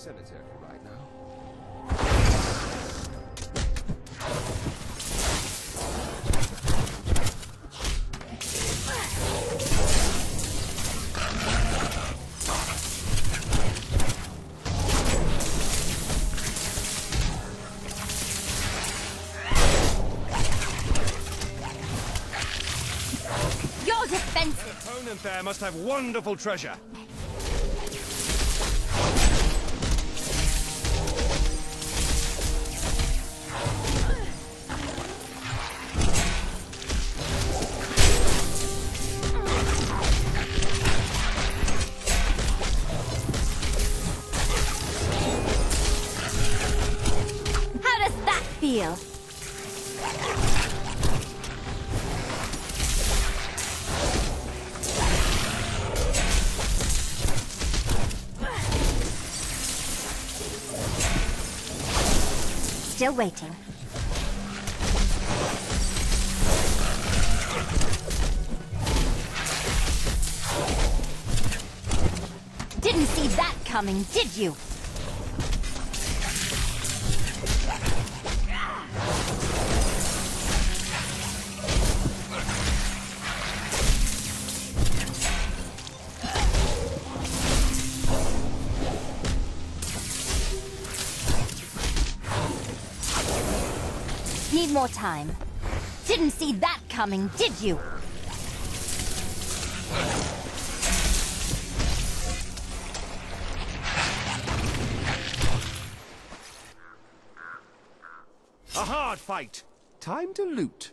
cemetery right now. You're defensive. Opponent there must have wonderful treasure. Feel? Still waiting. Didn't see that coming, did you? Need more time. Didn't see that coming, did you? A hard fight. Time to loot.